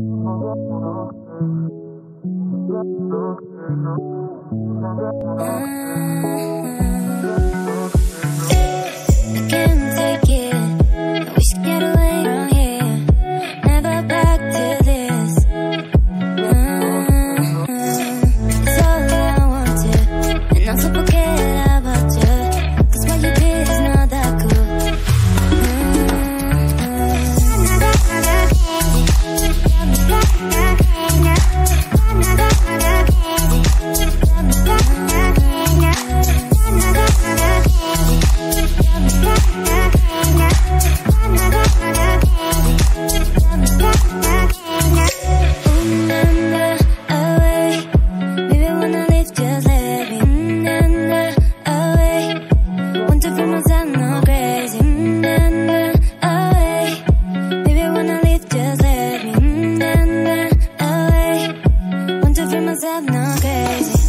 Mm-hmm. myself, not crazy